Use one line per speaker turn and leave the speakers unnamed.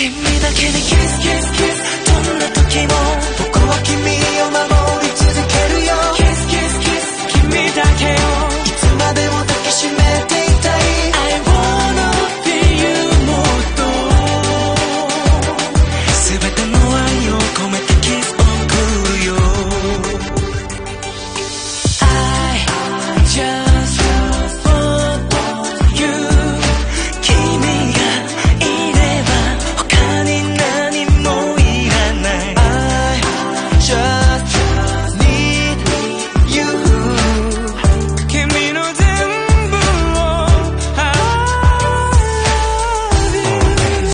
君だけにキスキスキスどんな時も僕は君を守り続けるよキスキスキス君だけをいつまでも